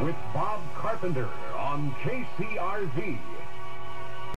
With Bob Carpenter on KCRV.